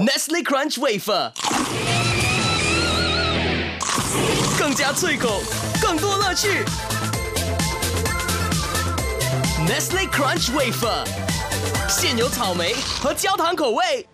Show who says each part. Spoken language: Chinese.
Speaker 1: nestle crunch wafer 更加脆口更多乐趣 nestle crunch wafer 现有草莓和焦糖口味